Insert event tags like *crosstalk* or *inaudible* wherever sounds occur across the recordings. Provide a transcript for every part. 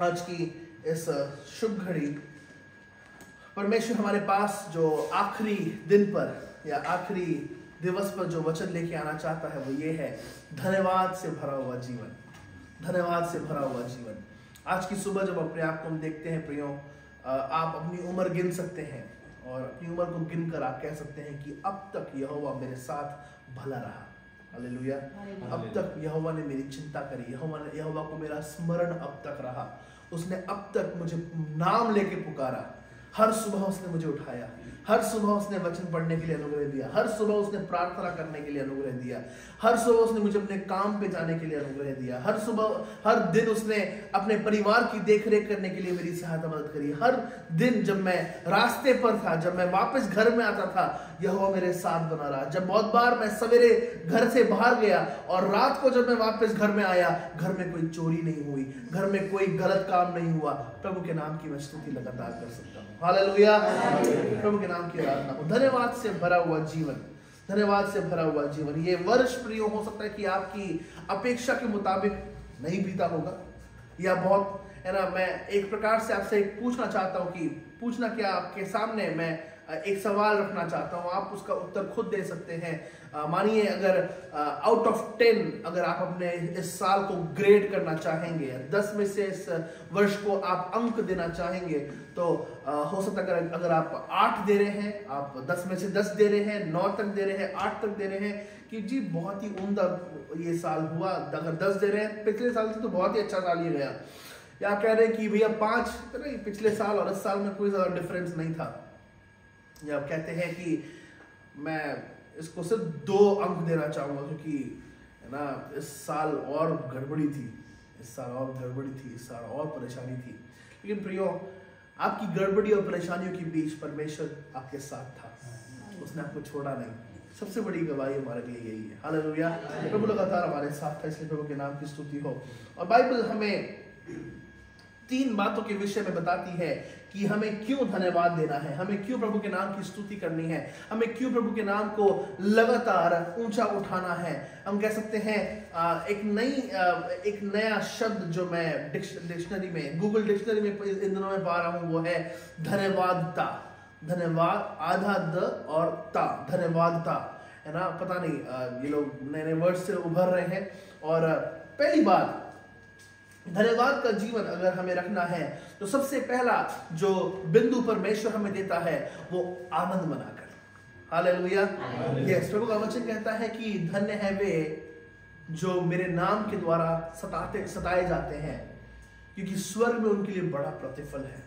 आज की इस शुभ घड़ी। परमेश्वर हमारे पास जो आखिरी दिन पर या आखिरी दिवस पर जो वचन लेके आना चाहता है, वो ये है, धन्यवाद से भरा हुआ जीवन। धन्यवाद से भरा हुआ जीवन। आज की सुबह जब अपने आप को हम देखते हैं, प्रियो आप अपनी उम्र गिन सकते हैं और अपनी उम्र को गिन कर आप कह सकते हैं कि अब तक यहोवा मेरे साथ भला रहा। हालेलुया अब तक यहोवा ने मेरी चिंता करी। यहोवा ने यहोवा को मेरा स्मरण अब तक रहा। उसने अब तक मुझे नाम लेके पुकारा। हर सुबह उसने मुझे उठाया। हर सुबह उसने वचन पढ़ने के लिए अनुग्रह दिया, हर सुबह उसने प्रार्थना करने के लिए अनुग्रह दिया, हर सुबह उसने मुझे अपने काम पे जाने के लिए अनुग्रह दिया, हर सुबह, हर दिन उसने अपने परिवार की देखरेख करने के लिए मेरी सहायता मदद करी। हर दिन जब मैं रास्ते पर था, जब मैं वापस घर में आता था यह मेरे साथ बना रहा। जब बहुत बार मैं सवेरे घर से बाहर गया और रात को जब मैं वापस घर में आया, घर में कोई चोरी नहीं हुई, घर में कोई गलत काम नहीं हुआ, प्रभु के नाम की मैं स्तुति लगातार कर सकता हूँ। प्रभु के नाम की आराधना हो धन्यवाद से भरा हुआ जीवन, धन्यवाद से भरा हुआ जीवन। ये वर्ष प्रिय, हो सकता है कि आपकी अपेक्षा के मुताबिक नहीं बीता होगा। या बहुत, है ना, मैं एक प्रकार से आपसे पूछना चाहता हूँ कि पूछना क्या आपके सामने मैं एक सवाल रखना चाहता हूँ। आप उसका उत्तर खुद दे सकते हैं। मानिए अगर आउट ऑफ़ टेन अगर आप अपने इस साल को ग्रेड करना चाहेंगे, दस में से इस वर्ष को आप अंक देना चाहेंगे तो हो सकता है अगर अगर आप आठ दे रहे हैं, आप दस में से दस दे रहे हैं, नौ तक दे रहे हैं, आठ तक दे रहे हैं कि जी बहुत ही उमदा ये साल हुआ। अगर दस दे रहे हैं, पिछले साल से तो बहुत ही अच्छा साल ये गया। या कह रहे हैं कि भैया पाँच तो पिछले साल और इस साल में कोई ज़्यादा डिफरेंस नहीं था। या कहते हैं कि मैं इसको सिर्फ़ दो अंक देना चाहूँगा, क्योंकि, है ना, इस साल और गड़बड़ी थी, इस साल और गड़बड़ी थी, इस साल और परेशानी थी। लेकिन प्रियो, आपकी गड़बड़ी और परेशानियों के बीच परमेश्वर आपके साथ था। उसने आपको छोड़ा नहीं। सबसे बड़ी गवाही हमारे लिए यही है। हाल हालेलुया। प्रभु लगातार हमारे साथ था, इसलिए प्रभु के नाम की स्तुति हो। और बाइबल हमें तीन बातों के विषय में बताती है। कि हमें क्यों धन्यवाद देना है? हमें क्यों प्रभु के नाम की स्तुति करनी है? हमें क्यों प्रभु के नाम को लगातार ऊँचा उठाना है? हम कह सकते हैं एक नई एक नया शब्द जो मैं डिक्शनरी में गूगल डिक्शनरी में इन दिनों में पा रहा हूँ, वो है धन्यवादता। धन्यवाद आधा द और ता। धन्यवादता, है ना? पता नहीं ये लोग नए नए वर्ड से उभर रहे हैं। और पहली बात धन्यवाद का जीवन अगर हमें रखना है तो सबसे पहला जो बिंदु परमेश्वर हमें देता है वो आनंद मनाकर। हालेलुया। यस प्रभु का वचन कहता है कि धन्य है वे जो मेरे नाम के द्वारा सताते सताए जाते हैं क्योंकि स्वर्ग में उनके लिए बड़ा प्रतिफल है।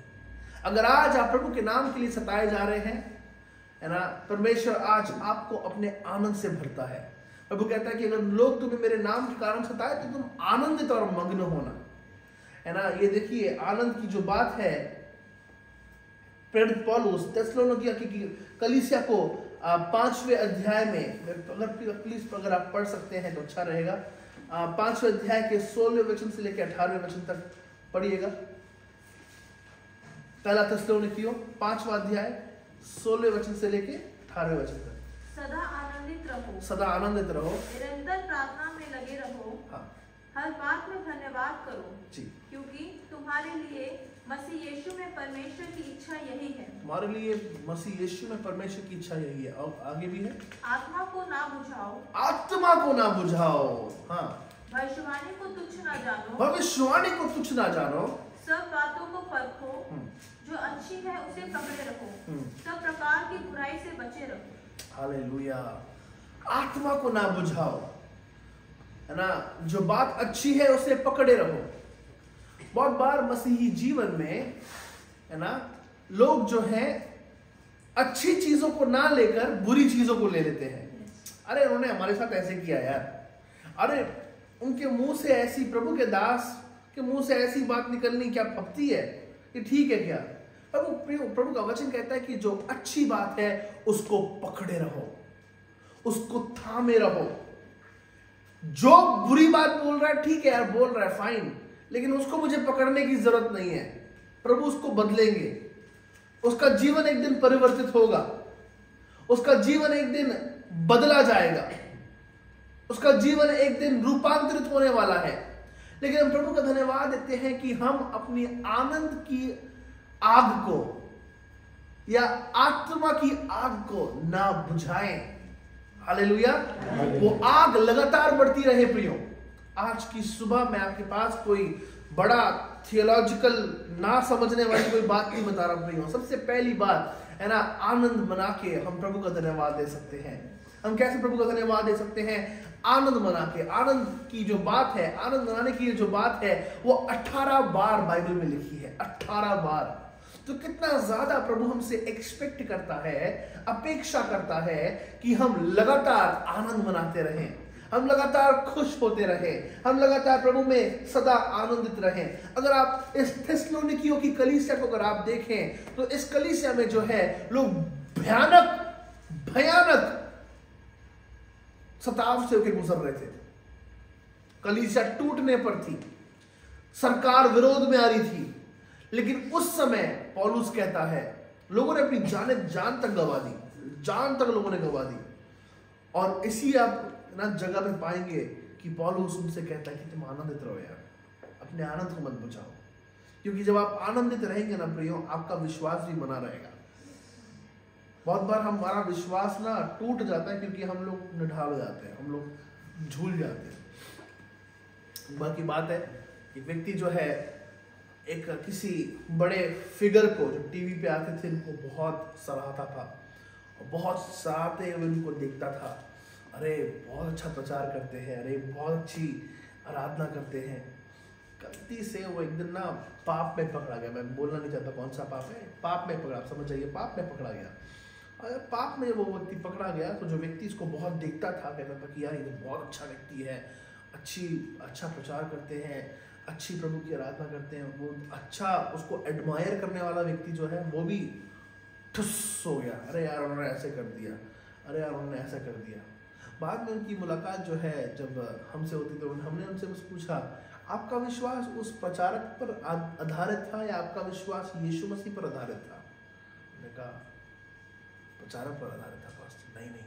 अगर आज आप प्रभु के नाम के लिए सताए जा रहे हैं है ना परमेश्वर आज आपको अपने आनंद से भरता है। प्रभु कहता है कि अगर लोग तुम्हें मेरे नाम के कारण सताए तो तुम आनंदित और मग्न होना। है ना? ये देखिए आनंद की जो बात है प्रेरित पॉलुस तेस्लोनिकिया की कलीसिया को पाँचवें अध्याय में अगर प्लीज़ अगर आप पढ़ सकते हैं तो अच्छा रहेगा। पाँचवें अध्याय के सोलहवें वचन से लेकर अठारहवें वचन तक पढ़िएगा। पहला तेस्लोनिकियो पांचवा अध्याय सोलहवें वचन से लेके अठारहवें वचन तक। सदा आनंदित रहो। सदा आनंदित रहो। निरंतर प्रार्थना में लगे रहो। हाँ। हर बात में धन्यवाद करो जी। क्योंकि तुम्हारे लिए मसीह यीशु में परमेश्वर की इच्छा यही है। तुम्हारे लिए मसीह यीशु में परमेश्वर की इच्छा यही है। और आगे भी है। आत्मा को ना बुझाओ। आत्मा को ना बुझाओ। हाँ। भविष्यवाणी को तुच्छ ना जानो। भविष्यवाणी को तुच्छ ना जानो। सब बातों को परखो। हम्म। जो अच्छी है उसे पकड़े रखो। हम्म। सब प्रकार की बुराई से बचे रहो। हालेलुया। आत्मा को ना बुझाओ। है ना? जो बात अच्छी है, उसे पकड़े रहो। बहुत बार मसीही जीवन में, है ना, लोग जो है, अच्छी चीज़ों को ना लेकर बुरी चीज़ों को ले लेते हैं। अरे, उन्होंने हमारे साथ ऐसे किया यार। अरे, उनके मुँह से ऐसी, प्रभु के दास के मुँह से ऐसी बात निकलनी क्या फपती है? ये ठीक है क्या? प्रभु प्रभु का वचन कहता है कि जो अच्छी बात है, उसको पकड़े रहो। उसको थामे रहो। जो बुरी बात बोल रहा है, ठीक है यार, बोल रहा है फाइन लेकिन उसको मुझे पकड़ने की ज़रूरत नहीं है। प्रभु उसको बदलेंगे। उसका जीवन एक दिन परिवर्तित होगा। उसका जीवन एक दिन बदला जाएगा। उसका जीवन एक दिन रूपांतरित होने वाला है। लेकिन हम प्रभु का धन्यवाद देते हैं कि हम अपनी आनंद की आग को या आत्मा की आग को ना बुझाएँ। हालेलुया। वो आग लगातार बढ़ती रहे प्रियो। आज की सुबह मैं आपके पास कोई बड़ा थियोलॉजिकल ना समझने वाली कोई बात नहीं बता रहा प्रियो। सबसे पहली बात, है ना, आनंद मना के हम प्रभु का धन्यवाद दे सकते हैं। हम कैसे प्रभु का धन्यवाद दे सकते हैं? आनंद मना के आनंद की जो बात है, आनंद मनाने की जो बात है, वो 18 बार बाइबल में लिखी है। 18 बार। तो कितना ज़्यादा प्रभु हमसे एक्सपेक्ट करता है, अपेक्षा करता है कि हम लगातार आनंद मनाते रहें, हम लगातार खुश होते रहे, हम लगातार प्रभु में सदा आनंदित रहे। अगर आप इस थेस्लोनिकियों की कलीसिया को अगर आप देखें तो इस कलीसिया में जो है, लोग भयानक भयानक सताव से होकर गुजर रहे थे। कलीसिया टूटने पर थी, सरकार विरोध में आ रही थी, लेकिन उस समय पॉलुस कहता है, लोगों ने अपनी जाने, जान तक गवा दी, जान तक लोगों ने गवा दी। और इसी आप ना जगह में पाएँगे कि पॉलुस उनसे कहता है कि तुम आनंदित रहो यार, अपने आनंद को मत बुझाओ क्योंकि जब आप आनंदित रहेंगे ना प्रियो, आपका विश्वास भी बना रहेगा। बहुत बार हमारा विश्वास ना टूट जाता है क्योंकि हम लोग निढाल जाते हैं, हम लोग झूल जाते हैं। बाकी बात है एक व्यक्ति जो है एक किसी बड़े फिगर को जो टीवी पे आते थे, उनको बहुत सराहता था और बहुत सराहते हुए उनको देखता था। अरे, बहुत अच्छा प्रचार करते हैं, अरे, बहुत अच्छी आराधना करते हैं। गलती से वो एक दिन ना पाप में पकड़ा गया। मैं बोलना नहीं चाहता कौन सा पाप है, पाप में पकड़ा समझ जाइए, पाप में पकड़ा गया। अगर पाप में वो व्यक्ति पकड़ा गया तो जो व्यक्ति इसको बहुत देखता था, कहता था कि यार, ये तो बहुत अच्छा व्यक्ति है, अच्छी अच्छा प्रचार करते हैं अच्छी प्रभु की आराधना करते हैं, वो अच्छा उसको एडमायर करने वाला व्यक्ति जो है, वो भी ठुस हो गया। अरे यार, उन्होंने ऐसे कर दिया। अरे यार, उन्होंने ऐसा कर दिया। बाद में उनकी मुलाकात जो है, जब हमसे होती तो हमने उनसे बस पूछा, आपका विश्वास उस प्रचारक पर आधारित था या आपका विश्वास यीशु मसीह पर आधारित था? मैंने कहा, प्रचारक पर आधारित था नहीं नहीं।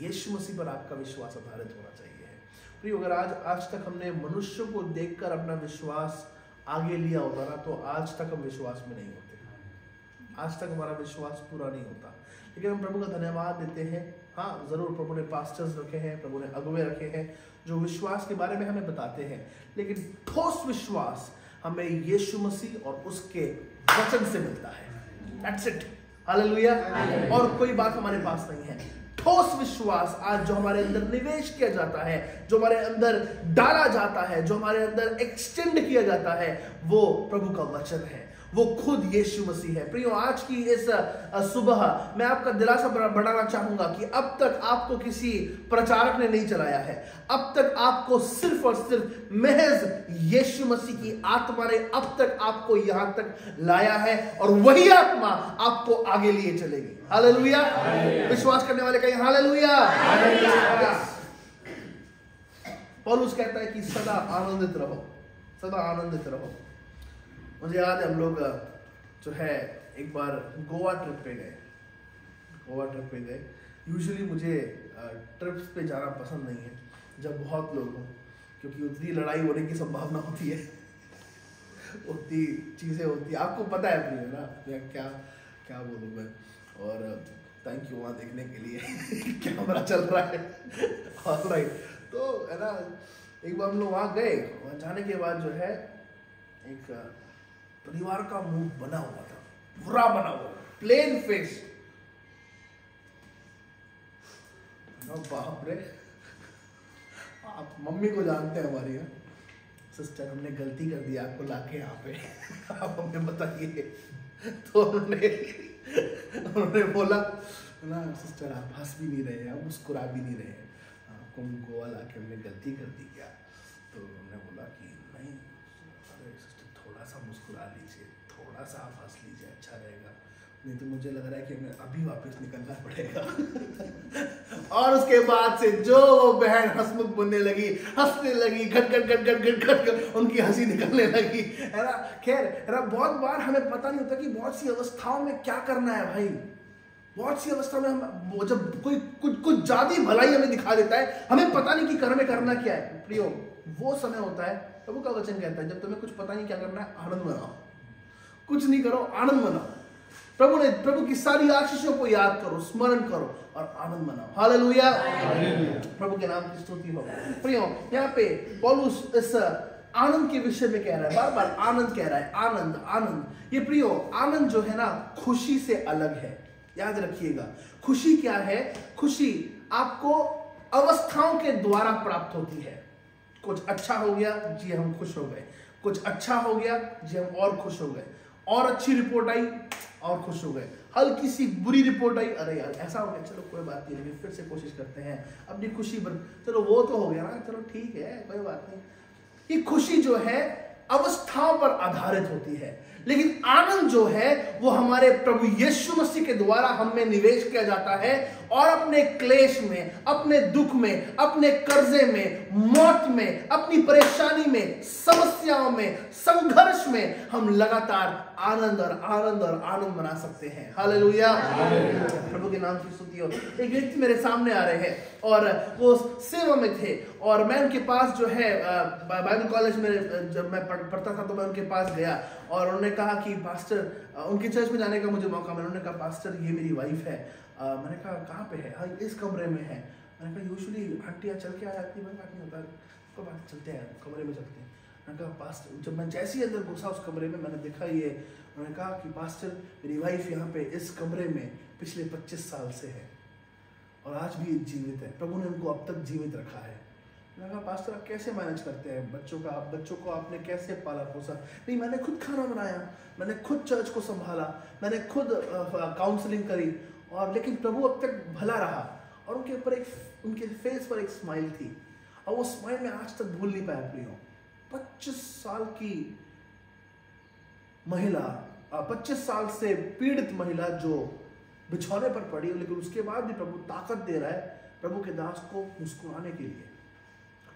यीशु मसीह पर आपका विश्वास आधारित होना चाहिए। प्रिय अगर आज आज तक हमने मनुष्य को देखकर अपना विश्वास आगे लिया होता ना तो आज तक हम विश्वास में नहीं होते। आज तक हमारा विश्वास पूरा नहीं होता। लेकिन हम प्रभु का धन्यवाद देते हैं। हाँ ज़रूर प्रभु ने पास्टर्स रखे हैं प्रभु ने अगुवे रखे हैं जो विश्वास के बारे में हमें बताते हैं। लेकिन ठोस विश्वास हमें यीशु मसीह और उसके वचन से मिलता है। That's it. हालेलुया और कोई बात हमारे पास नहीं है। ठोस विश्वास आज जो हमारे अंदर निवेश किया जाता है, जो हमारे अंदर डाला जाता है, जो हमारे अंदर एक्सटेंड किया जाता है, वो प्रभु का वचन है। वो खुद यीशु मसीह है। प्रियो आज की इस सुबह मैं आपका दिलासा बढ़ाना चाहूँगा कि अब तक आपको किसी प्रचारक ने नहीं चलाया है। अब तक आपको सिर्फ़ और सिर्फ़ महज यीशु मसीह की आत्मा ने अब तक आपको यहाँ तक लाया है और वही आत्मा आपको आगे लिए चलेगी। हालेलुया। विश्वास करने वाले कहीं हालेलुया। पौलुस कहता है कि सदा आनंदित रहो। सदा आनंदित रहो। मुझे याद है हम लोग जो है, एक बार गोवा ट्रिप पे गए। गोवा ट्रिप पे गए। यूजुअली मुझे ट्रिप्स पे जाना पसंद नहीं है, जब बहुत लोग हों, क्योंकि उतनी लड़ाई होने की संभावना होती है। *laughs* उतनी चीज़ें होती है। आपको पता है प्रिय ना? मैं क्या क्या बोलूँ मैं? और थैंक यू वहाँ देखने के लिए। *laughs* कैमरा चल रहा है। *laughs* और राइट तो है ना? एक बार हम लोग वहाँ गए। वहाँ जाने के बाद जो है, एक परिवार का मुँह बना हुआ था, बुरा बना हुआ प्लेन फेस बाप रे। आप मम्मी को जानते हैं हमारी सिस्टर हाँ? हमने गलती कर दी, आपको लाके यहाँ पे। आप हमें बताइए। तो उन्होंने उन्होंने बोला ना सिस्टर आप हंस भी नहीं रहे आप मुस्कुरा भी नहीं रहे हैं। आपको गोवा ला के हमने गलती कर दी क्या? तो उन्होंने बोला कि सा मुस्कुरा लीजिए थोड़ा सा आप हंस लीजिए अच्छा रहेगा। नहीं तो मुझे लग रहा है कि हमें अभी वापस निकलना पड़ेगा। *laughs* और उसके बाद से जो वो बहन हंसमुख बनने लगी, हंसने लगी, घट घट घट घट घट घट उनकी हँसी निकलने लगी। है ना? खैर, है ना? बहुत बार हमें पता नहीं होता कि बहुत सी अवस्थाओं में क्या करना है भाई। बहुत सी अवस्था में हम जब कोई कुछ कुछ ज़्यादा भलाई हमें दिखा देता है, हमें पता नहीं कि कर में करना क्या है। प्रियो, वो समय होता है प्रभु का वचन कहता है जब तुम्हें कुछ पता नहीं क्या करना है आनंद मनाओ। कुछ नहीं करो आनंद मनाओ। प्रभु ने प्रभु की सारी आशीषों को याद करो स्मरण करो और आनंद मनाओ। हालेलुया। प्रभु के नाम की स्तुति हो। प्रियो यहाँ पे पौलुस इस आनंद के विषय में कह रहा है बार बार आनंद कह रहा है आनंद आनंद। ये प्रियो आनंद जो है ना खुशी से अलग है। याद रखिएगा खुशी क्या है? खुशी आपको अवस्थाओं के द्वारा प्राप्त होती है। कुछ अच्छा हो गया, जी हम खुश हो गए। कुछ अच्छा हो गया, जी हम और खुश हो गए। और अच्छी रिपोर्ट आई, और खुश हो गए। हल्की सी बुरी रिपोर्ट आई, अरे यार, ऐसा हो गया, चलो कोई बात नहीं लेकिन फिर से कोशिश करते हैं, अपनी खुशी बन चलो वो तो हो गया ना, चलो ठीक है, कोई बात नहीं। ये खुशी जो है, अवस्थाओं पर आधारित होती है। लेकिन आनंद जो है, वो हमारे प्रभु यीशु मसीह के द्वारा हम निवेश किया जाता है और अपने क्लेश में अपने दुख में अपने कर्जे में मौत में अपनी परेशानी में समस्याओं में संघर्ष में हम लगातार आनंद और आनंद और आनंद बना सकते हैं। हालेलुया। प्रभु के नाम की स्तुति हो। एक व्यक्ति मेरे सामने आ रहे हैं और वो सेवा में थे और मैं उनके पास जो है बाइबल कॉलेज में जब मैं पढ़ता था तो मैं उनके पास गया और उन्होंने कहा कि पास्टर उनके चर्च में जाने का मुझे मौका मिला। उन्होंने कहा पास्टर ये मेरी वाइफ है। मैंने कहा कहाँ पे है? हाँ इस कमरे में है। मैंने कहा, यूजुअली आंटियाँ चल के आ जाती है, मैंने कहा, नहीं होता कोई बात चलते हैं, कमरे में चलते हैं। मैंने कहा पास्टर जब मैं जैसे ही अंदर घुसा उस कमरे में, मैंने देखा ये, मैंने कहा कि, पास्टर, मेरी वाइफ यहाँ पे इस कमरे में पिछले पच्चीस साल से है और आज भी जीवित है। प्रभु ने उनको अब तक जीवित रखा है। मैंने कहा, पास्टर, आप कैसे मैनेज करते हैं बच्चों का? आप बच्चों को आपने कैसे पाला, पोसा? नहीं, मैंने खुद खाना बनाया, मैंने खुद चर्च को संभाला, मैंने खुद काउंसलिंग करी और लेकिन प्रभु अब तक भला रहा और उनके ऊपर एक, उनके फेस पर एक स्माइल थी। और वो स्माइल में आज तक भूल नहीं पाया प्रियो। पच्चीस साल की महिला पच्चीस साल से पीड़ित महिला जो बिछौने पर पड़ी लेकिन उसके बाद भी प्रभु ताकत दे रहा है प्रभु के दास को मुस्कुराने के लिए।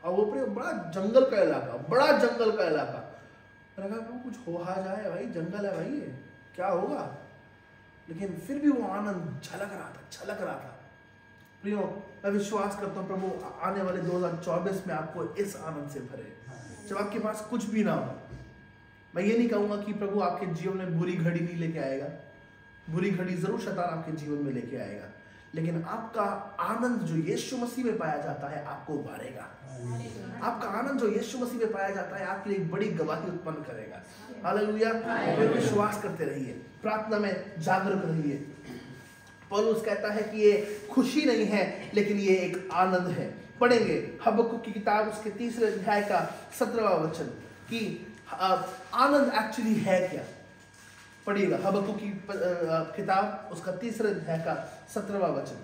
और वो प्रियो बड़ा जंगल का इलाका, बड़ा जंगल का इलाका। मैंने कहा कुछ हो जाए भाई, जंगल है भाई क्या होगा? लेकिन फिर भी वो आनंद झलक रहा था, झलक रहा था। प्रियो, मैं विश्वास करता हूँ, प्रभु आने वाले 2024 में आपको इस आनंद से भरे। जब आपके पास कुछ भी ना हो, मैं ये नहीं कहूँगा कि प्रभु आपके जीवन में बुरी घड़ी नहीं लेके आएगा, बुरी घड़ी ज़रूर शैतान आपके जीवन में लेके आएगा। लेकिन आपका आनंद जो यीशु मसीह में पाया जाता है आपको उभारेगा। आपका आनंद जो यीशु मसीह में पाया जाता है आपके लिए एक बड़ी गवाही उत्पन्न करेगा। हालेलुया विश्वास करते रहिए प्रार्थना में जागरूक रहिए। पौलुस कहता है कि ये खुशी नहीं है लेकिन ये एक आनंद है। पढ़ेंगे हबक्कू की किताब उसके तीसरे अध्याय का सत्रहवा वचन कि आनंद एक्चुअली है क्या? पढ़िएगा। हबक्कू की किताब उसका तीसरे अध्याय का सत्रहवा वचन।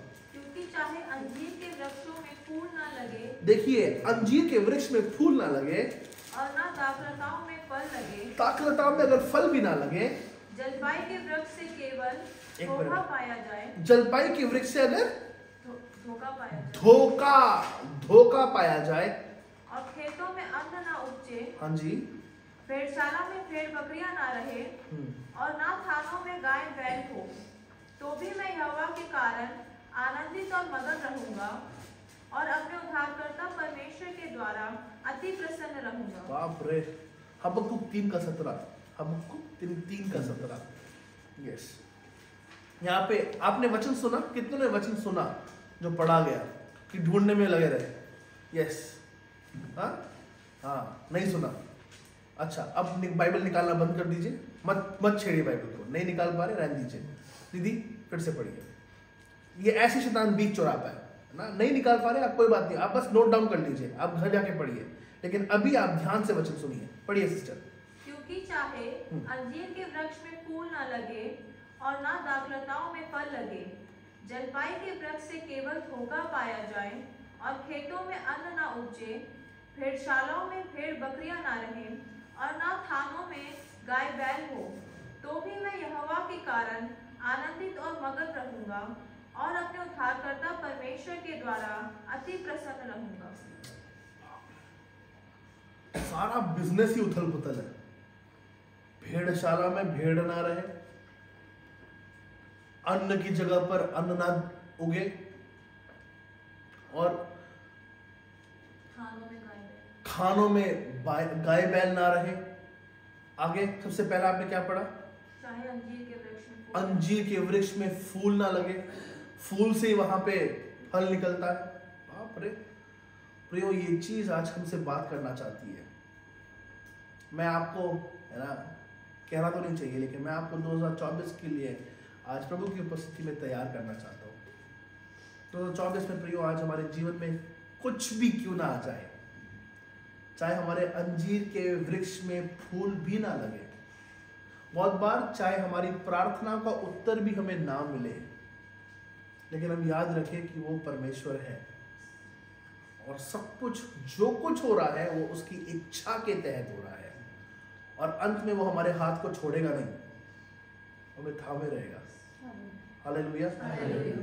देखिए अंजीर के वृक्ष में फूल ना लगे और ना में फल लगे में अगर फल भी ना लगे जलपाई के वृक्ष से केवल धोखा पाया जाए जलपाई के वृक्ष से अगर धोखा पाया जाए। धोखा धोखा पाया जाए। और खेतों में अन्न ना उपजे हाँ जी। भेड़शाला में भेड़ बकरियाँ ना रहे हम्म। और ना थानों में गाय बैल हो तो भी मैं हवा के कारण आनंदित और मगन रहूँगा और अपने उद्धारकर्ता परमेश्वर के द्वारा अति प्रसन्न रहूँगा। बाप रे हबक्कुक तीन का सत्रह हबक्कुक तीन तीन का सत्रह। यस यहाँ पे आपने वचन सुना? कितने ने वचन सुना जो पढ़ा गया कि ढूँढने में लगे रहे? यस हाँ? हाँ नहीं सुना। अच्छा अब बाइबल निकालना बंद कर दीजिए। मत मत छेड़िए बाइबल को। नहीं निकाल पा रहे रहने दीजिए। दीदी फिर से पढ़िए। ये ऐसे शैतान बीच चौराता है ना? नहीं निकाल पा रहे आप कोई बात नहीं। आप बस नोट डाउन कर लीजिए आप घर जाके पढ़िए। लेकिन अभी आप ध्यान से वचन सुनिए। पढ़िए सिस्टर क्योंकि चाहे हम्म। अंजीर के वृक्ष में फूल ना लगे और ना दाखलताओं में फल लगे जलपाई के वृक्ष से केवल धोखा पाया जाए और खेतों में अन्न ना उपजे भेड़शालाओं में भेड़ बकरियाँ ना रहे और ना थानों में गाय बैल हो तो भी मैं यहोवा के कारण आनंदित और मगन रहूँगा और अपने उद्धारकर्ता परमेश्वर के द्वारा अति प्रसन्न रहूँगा। सारा बिज़नेस ही उथल पुथल है। भेड़शाला में भेड़ ना रहे अन्न की जगह पर अन्न ना उगे और खानों में खानों में बाय- गाय बैल ना रहे। आगे सबसे पहला आपने क्या पढ़ा? अंजीर के वृक्ष में फूल अंजीर के वृक्ष में फूल ना लगे। फूल से ही वहाँ पे फल निकलता है। बाप रे। प्रियो ये चीज़ आज हमसे बात करना चाहती है। मैं आपको है ना कहना तो नहीं चाहिए लेकिन मैं आपको 2024 के लिए आज प्रभु की उपस्थिति में तैयार करना चाहता हूँ। 2024 में प्रियो आज हमारे जीवन में कुछ भी क्यों ना आ जाए चाहे हमारे अंजीर के वृक्ष में फूल भी ना लगे। बहुत बार चाहे हमारी प्रार्थना का उत्तर भी हमें ना मिले लेकिन हम याद रखें कि वो परमेश्वर है। और सब कुछ जो कुछ हो रहा है वो उसकी इच्छा के तहत हो रहा है। और अंत में वो हमारे हाथ को छोड़ेगा नहीं हमें थामे रहेगा। हालेलुया।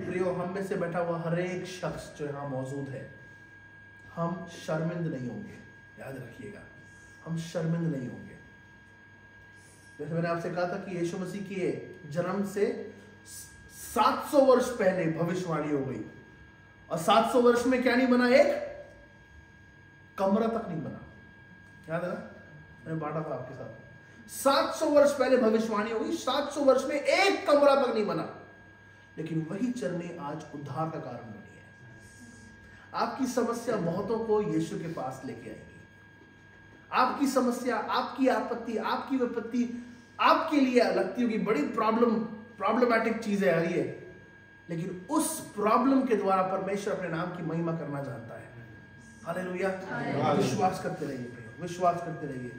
प्रियो हम में से बैठा हुआ हर एक शख्स जो यहाँ मौजूद है हम शर्मिंद नहीं होंगे। याद रखिएगा, हम शर्मिंद नहीं होंगे। जैसे मैंने आपसे कहा था कि यीशु मसीह के जन्म से 700 वर्ष पहले भविष्यवाणी हो गई। और 700 वर्ष में क्या नहीं बना? एक कमरा तक नहीं बना। याद है ना? मैंने बांटा था आपके साथ। 700 वर्ष पहले भविष्यवाणी हो गई 700 वर्ष में एक कमरा तक नहीं बना। लेकिन वही चरने आज उद्धार का कारण बनी है। आपकी समस्या बहुतों को यीशु के पास लेके आएगी। आपकी समस्या आपकी आपत्ति आपकी विपत्ति आपके लिए लगती होगी बड़ी प्रॉब्लम प्रॉब्लमैटिक चीज़ है यार ये लेकिन उस प्रॉब्लम के द्वारा परमेश्वर अपने नाम की महिमा करना जानता है। Hallelujah hallelujah. विश्वास करते रहिए विश्वास करते रहिए।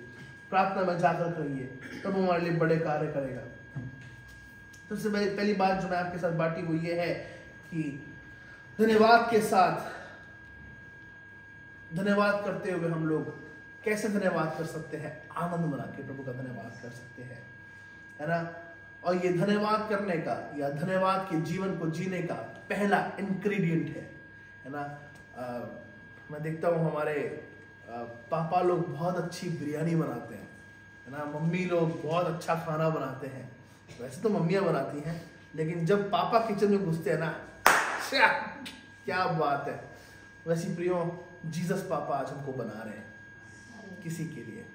प्रार्थना में जागृत रहिए तब हमारे लिए बड़े कार्य करेगा। सबसे पहली पहली बात जो मैं आपके साथ बांटी वो ये है कि धन्यवाद के साथ धन्यवाद करते हुए हम लोग कैसे धन्यवाद कर सकते हैं? आनंद मना के प्रभु का धन्यवाद कर सकते हैं। है ना? और ये धन्यवाद करने का या धन्यवाद के जीवन को जीने का पहला इंग्रेडिएंट है। है ना? अ, मैं देखता हूँ हमारे अ, पापा लोग बहुत अच्छी बिरयानी बनाते हैं। है ना? मम्मी लोग बहुत अच्छा खाना बनाते हैं। वैसे तो मम्मियाँ बनाती हैं लेकिन जब पापा किचन में घुसते हैं ना क्या बात है। वैसी प्रियो जीसस पापा आज हमको बना रहे हैं। किसी के लिए।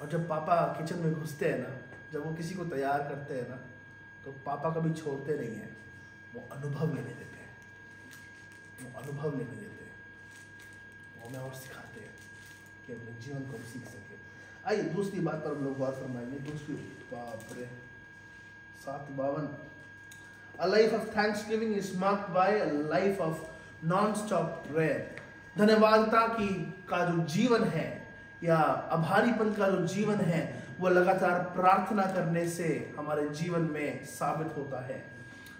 और जब पापा किचन में घुसते हैं ना, जब वो किसी को तैयार करते हैं ना तो पापा कभी छोड़ते नहीं हैं। वो अनुभव लेने देते हैं। वो अनुभव लेने देते हैं। वो हमें और सिखाते हैं कि अपने जीवन को सीख सके। आइए, दूसरी बात पर हम लोग गौर फरमाएँगे। दूसरी बाप रे। सात बावन। A life of thanksgiving is marked by a life of non-stop prayer. धन्यवादता की का जो जीवन है या आभारीपन का जो जीवन है, वो लगातार प्रार्थना करने से हमारे जीवन में साबित होता है।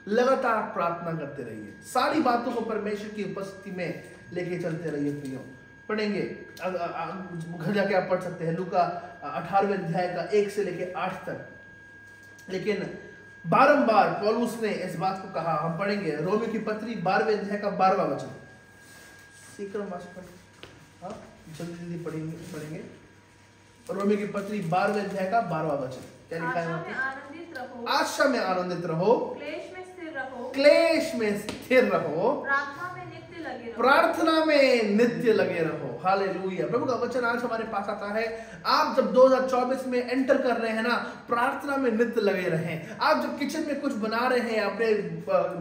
लगातार प्रार्थना करते रहिए। सारी बातों को परमेश्वर की उपस्थिति में लेके चलते रहिए प्रियो। पढ़ेंगे। घर जाके आप पढ़ सकते हैं। लुका अठारहवें अध्याय का एक से लेके आठ तक। लेकिन बारंबार पौलुस ने इस बात को कहा। हम पढ़ेंगे। रोमी की पत्री बारहवें अध्याय का बारहवा वचन। सीकर हाँ? जल्दी जल्दी पढ़ेंगे पढ़ेंगे। रोमी की पत्री बारहवें अध्याय का बारहवा वचन। क्या लिखा है आशा वहाँ में आनंदित रहो। आशा में आनंदित रहो। क्लेश में स्थिर रहो। क्लेश में स्थिर रहो। प्रार्थना में नित्य लगे रहो। प्रार्थना में नित्य लगे रहो। हालेलुया। प्रभु का वचन आज हमारे पास आता है। आप जब 2024 में एंटर कर रहे हैं ना, प्रार्थना में नित्य लगे रहें। आप जब किचन में कुछ बना रहे हैं, अपने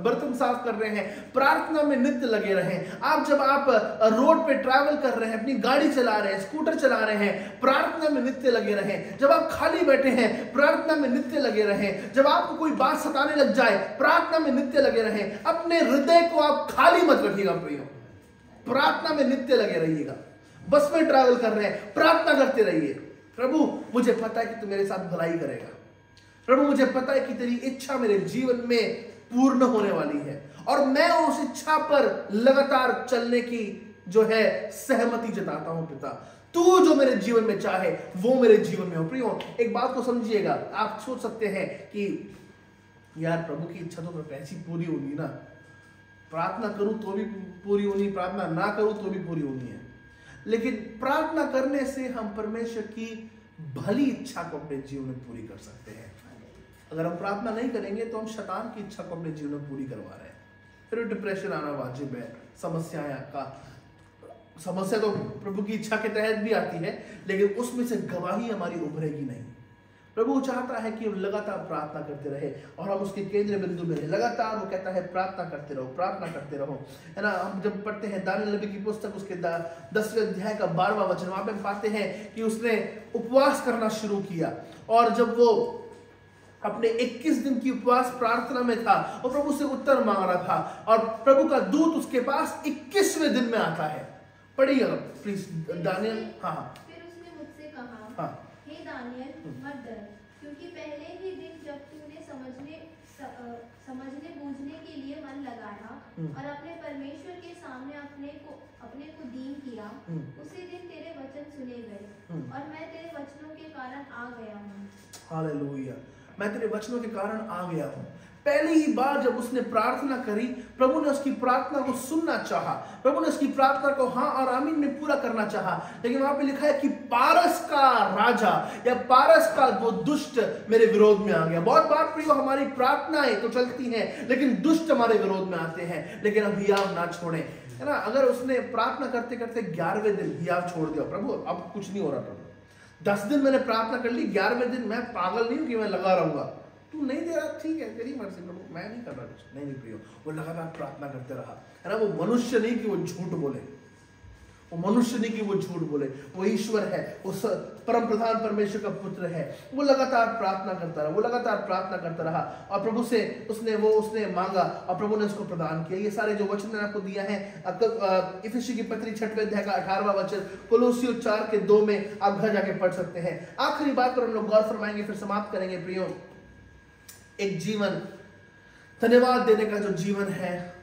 बर्तन साफ़ कर रहे हैं, प्रार्थना में नित्य लगे रहें। आप जब आप रोड पे ट्रैवल कर रहे हैं, अपनी गाड़ी चला रहे हैं स्कूटर चला रहे हैं, प्रार्थना में नित्य लगे रहें। जब आप खाली बैठे हैं, प्रार्थना में नित्य लगे रहें। जब आपको कोई बात सताने लग जाए, प्रार्थना में नित्य लगे रहें। अपने हृदय को आप खाली मत रखिएगा, प्रियो। प्रार्थना में नित्य लगे रहिएगा। बस में ट्रैवल कर रहे हैं, प्रार्थना करते रहिए। प्रभु, मुझे पता है कि तू मेरे साथ भलाई करेगा। प्रभु, मुझे पता है कि तेरी इच्छा मेरे जीवन में पूर्ण होने वाली है। और मैं उस इच्छा पर लगातार चलने की जो है सहमति जताता हूँ, पिता। तू जो मेरे जीवन में चाहे, वो मेरे जीवन में हो। प्रियो, एक बात को समझिएगा। आप सोच सकते हैं कि, यार, प्रभु की इच्छा तो मैं कैसी पूरी होगी ना। प्रार्थना करूँ तो भी पूरी होनी, प्रार्थना ना करूँ तो भी पूरी होनी है। लेकिन प्रार्थना करने से हम परमेश्वर की भली इच्छा को अपने जीवन में पूरी कर सकते हैं। अगर हम प्रार्थना नहीं करेंगे तो हम शतान की इच्छा को अपने जीवन में पूरी करवा रहे हैं। फिर डिप्रेशन आना वाजिब है, समस्याएँ का, समस्या तो प्रभु की इच्छा के तहत भी आती है, लेकिन उसमें से गवाही हमारी उभरेगी नहीं। प्रभु चाहता है कि हम लगातार प्रार्थना करते रहे और हम उसके केंद्र बिंदु में लगातार वो कहता है, प्रार्थना करते रहो, प्रार्थना करते रहो। है ना, हम जब पढ़ते हैं दानियल नबी की पुस्तक, उसके दसवें अध्याय का बारहवा वचन, वहाँ पे पाते हैं कि उसने उपवास करना शुरू किया और जब वो अपने 21 दिन की उपवास प्रार्थना में था और प्रभु से उत्तर मांग रहा था और प्रभु का दूत उसके पास 21वें दिन में आता है। पढ़िए प्लीज़ दानियल हाँ हाँ फिर उसने मुझसे कहा हाँ हे दानियल मत डर क्योंकि पहले ही दिन जब तूने समझने स, आ, समझने बूझने के लिए मन लगाया हम्म। और अपने परमेश्वर के सामने अपने को अपने को दीन किया हम्म। उसी दिन तेरे वचन सुने गए हम्म। और मैं तेरे वचनों के कारण आ गया हूँ हालेलुया मैं तेरे वचनों के कारण आ गया हूँ पहली ही बार जब उसने प्रार्थना करी, प्रभु ने उसकी प्रार्थना को सुनना चाहा। प्रभु ने उसकी प्रार्थना को हाँ और आमीन में पूरा करना चाहा। लेकिन वहाँ पे लिखा है कि पारस का राजा या पारस का वो दुष्ट मेरे विरोध में आ गया। बहुत बार प्रियो हमारी प्रार्थनाएँ तो चलती हैं, लेकिन दुष्ट हमारे विरोध में आते हैं। लेकिन अब हियाव ना छोड़े। है ना? अगर उसने प्रार्थना करते करते ग्यारहवें दिन हियाव छोड़ दिया, प्रभु, अब कुछ नहीं हो रहा, प्रभु। दस दिन मैंने प्रार्थना कर ली, ग्यारहवें दिन मैं पागल नहीं हूँ कि मैं लगा रहूँगा। तू नहीं दे रहा, ठीक है, तेरी मर्ज़ी प्रभु मैं नहीं कर रहा कुछ। नहीं नहीं, प्रियो, वो लगातार प्रार्थना करते रहा। है ना, वो मनुष्य नहीं कि वो झूठ बोले। वो मनुष्य नहीं कि वो झूठ बोले। वो ईश्वर है, वो परम प्रधान परमेश्वर का पुत्र है। वो लगातार प्रार्थना करता रहा, वो लगातार प्रार्थना करता रहा। और प्रभु से उसने, वो उसने मांगा, और प्रभु ने उसको प्रदान किया। ये सारे जो वचन आपको दिया है इफिसी की पत्री छठवें अध्याय का अठारवा वचन, कोलोसियो चार के दो में आप घर जाके पढ़ सकते हैं। आखिरी बात पर हम लोग गौर फरमाएँगे, फिर समाप्त करेंगे, प्रियो। एक जीवन। धन्यवाद देने का जो जीवन है,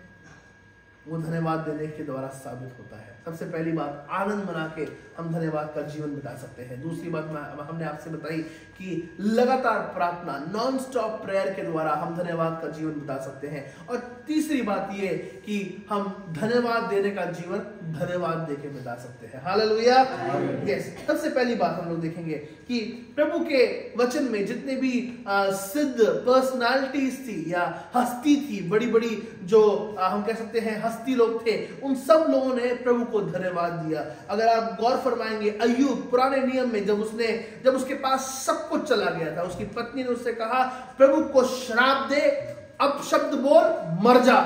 वो धन्यवाद देने के द्वारा साबित होता है। सबसे पहली बात आनंद मना के हम धन्यवाद का जीवन बिता सकते हैं। दूसरी बात हमने आपसे बताई कि लगातार प्रार्थना नॉन स्टॉप प्रेयर के द्वारा हम धन्यवाद का जीवन बिता सकते हैं। और तीसरी बात ये कि हम धन्यवाद देने का जीवन धन्यवाद देके बिता सकते हैं। हालेलुया। यस सबसे पहली बात हम लोग देखेंगे कि प्रभु के वचन में जितने भी आ, सिद्ध पर्सनालिटीज थी या हस्ती थी बड़ी बड़ी जो आ, हम कह सकते हैं हस्ती लोग थे उन सब लोगों ने प्रभु को धन्यवाद दिया। अगर आप गौर फरमाएँगे अयुब पुराने नियम में जब उसने, जब उसके पास सब कुछ चला गया था, उसकी पत्नी ने उससे कहा, प्रभु को श्राप दे, अब शब्द बोल, मर जा।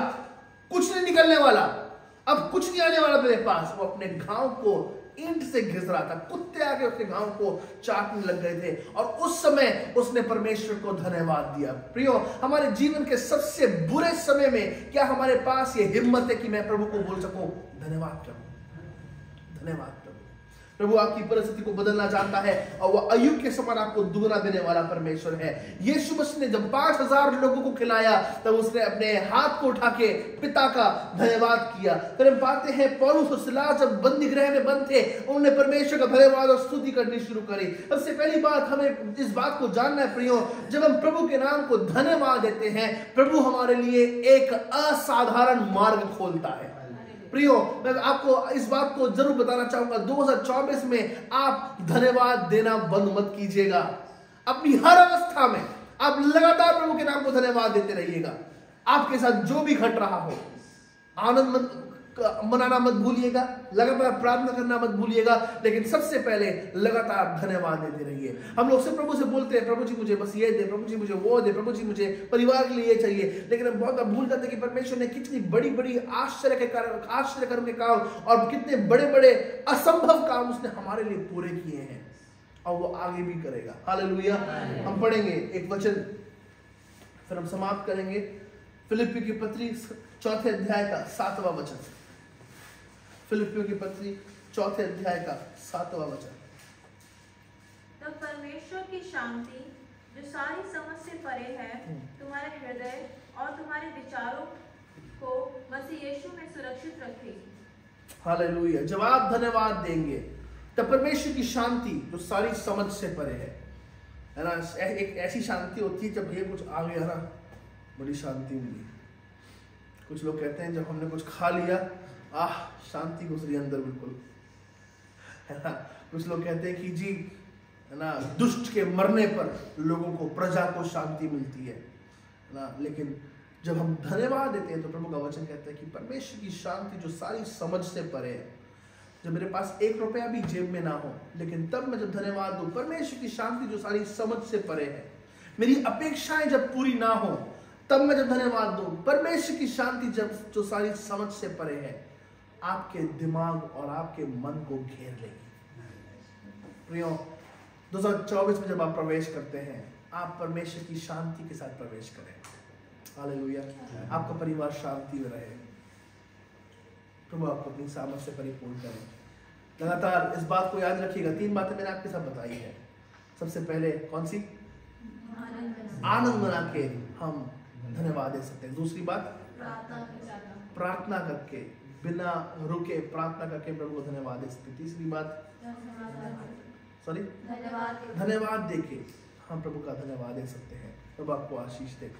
कुछ नहीं निकलने वाला। अब कुछ नहीं आने वाला तेरे पास। वो अपने गाँव को ईंट से घिस रहा था। कुत्ते आके उसके गाँव को चाटने लग गए थे। और उस समय उसने परमेश्वर को धन्यवाद दिया। प्रियो, हमारे जीवन के सबसे बुरे समय में क्या हमारे पास ये हिम्मत है कि मैं प्रभु को बोल सकूँ? धन्यवाद प्रभु। धन्यवाद प्रभु। प्रभु आपकी परिस्थिति को बदलना चाहता है और वो अयुब के समान आपको दुगना देने वाला परमेश्वर है। यीशु मसीह ने जब पाँच हज़ार लोगों को खिलाया, तब उसने अपने हाथ को उठा के पिता का धन्यवाद किया। फिर हम पाते हैं, पौलुस और सिलास जब बंदी गृह में बंद थे, उन्होंने परमेश्वर का धन्यवाद और स्तुति करनी शुरू करी। सबसे पहली बात हमें इस बात को जानना है, प्रियो, जब हम प्रभु के नाम को धन्यवाद देते हैं, प्रभु हमारे लिए एक असाधारण मार्ग खोलता है। प्रियो, मैं आपको इस बात को ज़रूर बताना चाहूँगा। 2024 में आप धन्यवाद देना बंद मत कीजिएगा। अपनी हर अवस्था में आप लगातार प्रभु के नाम को धन्यवाद देते रहिएगा। आपके साथ जो भी घट रहा हो, आनंद मनाना मत भूलिएगा लगातार प्रार्थना करना मत भूलिएगा लेकिन सबसे पहले लगातार धन्यवाद देते रहिए। हम लोग से प्रभु से बोलते हैं प्रभु जी मुझे बस ये दे प्रभु जी मुझे वो दे प्रभु जी मुझे परिवार के लिए ये चाहिए। लेकिन हम बहुत भूल जाते हैं कि परमेश्वर ने कितनी बड़ी बड़ी आश्चर्य के कारण आश्चर्य कर्म के काम और कितने बड़े बड़े असंभव काम उसने हमारे लिए पूरे किए हैं। और वो आगे भी करेगा। हालेलुया। हम पढ़ेंगे एक वचन। फिर हम समाप्त करेंगे। फिलिपी की पत्री चौथे अध्याय का सातवां वचन। फिलिपियों की पत्री चौथे अध्याय का सातवां वचन। तब परमेश्वर की शांति जो सारी समझ से परे है हम्म। तुम्हारे हृदय और तुम्हारे विचारों को मसीह यीशु में सुरक्षित रखेगी हालेलुया। जब आप धन्यवाद देंगे। तब परमेश्वर की शांति जो सारी समझ से परे है। है ना एक ऐसी शांति होती है जब ये कुछ आ गया ना बड़ी शांति मिली। कुछ लोग कहते हैं जब हमने कुछ खा लिया आह, शांति घुस रही अंदर बिल्कुल। है ना कुछ लोग कहते हैं कि जी, है ना, दुष्ट के मरने पर लोगों को प्रजा को शांति मिलती है ना, लेकिन जब हम धन्यवाद देते हैं तो प्रभु का वचन कहता है कि परमेश्वर की शांति जो सारी समझ से परे है। जब मेरे पास एक रुपया भी जेब में ना हो, लेकिन तब मैं जब धन्यवाद दूँ, परमेश्वर की शांति जो सारी समझ से परे है, मेरी अपेक्षाएँ जब पूरी ना हो, तब मैं जब धन्यवाद दूँ, परमेश्वर की शांति जब जो सारी समझ से परे है आपके दिमाग और आपके मन को घेर लेगी। प्रियो 2024 में जब आप प्रवेश करते हैं आप परमेश्वर की शांति के साथ प्रवेश करें। हालेलुया। आपका परिवार शांति में रहे। प्रभु आपको अपनी सामर्थ से परिपूर्ण करें। लगातार इस बात को याद रखिएगा। तीन बातें मैंने आपके साथ बताई है। सबसे पहले कौन सी? आनंद मना के हम धन्यवाद दे सकते हैं। दूसरी बात? प्रार्थना करके। बिना रुके प्रार्थना करके प्रभु को धन्यवाद दे। सकते तीसरी बात। सॉरी धन्यवाद। धन्यवाद देके हम प्रभु का धन्यवाद दे सकते हैं। प्रभु आपको आशीष दे।